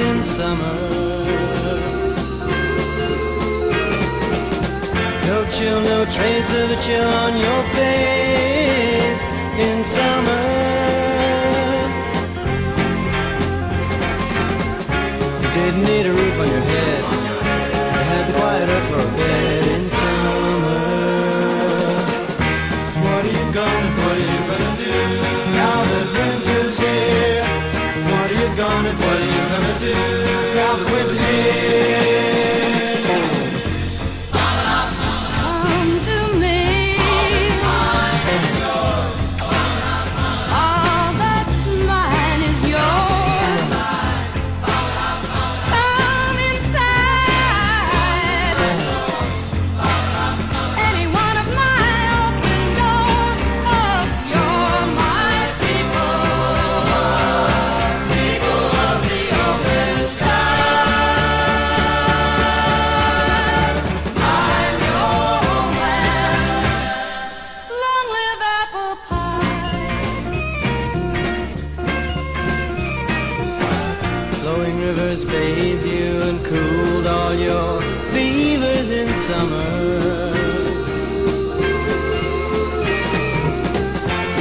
in summer. No chill, no trace of a chill on your face didn't need a roof on your head. You had the quiet earth for a bed rivers bathed you and cooled all your fevers in summer.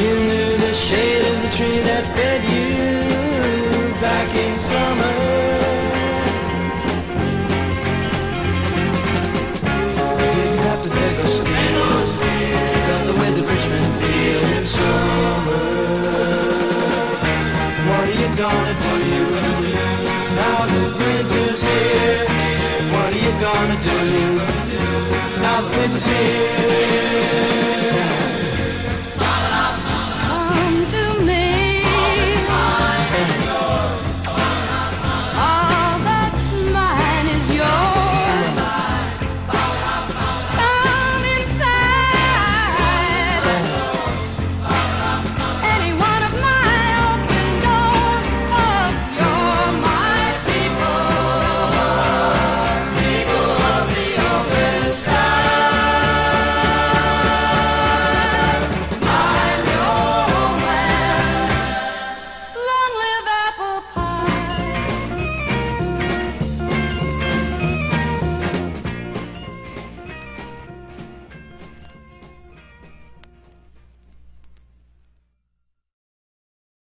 You knew the shade of the tree that fed you back in summer. Gonna do? Now that winter's here.